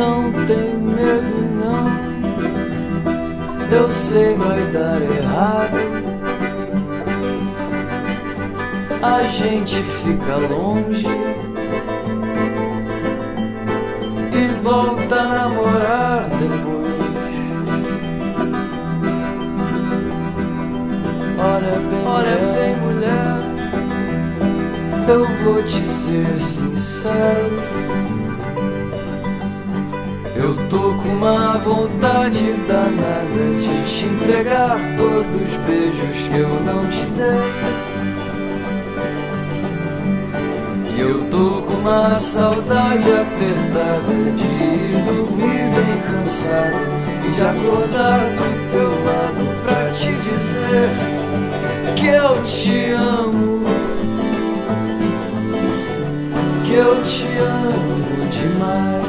Não tem medo, não. Eu sei vai dar errado. A gente fica longe e volta a namorar depois. Olha bem, olha bem, mulher. Eu vou te ser sincero. Eu tô com uma vontade danada de te entregar todos os beijos que eu não te dei. E eu tô com uma saudade apertada de ir dormir bem cansado e de acordar do teu lado pra te dizer que eu te amo. Que eu te amo demais.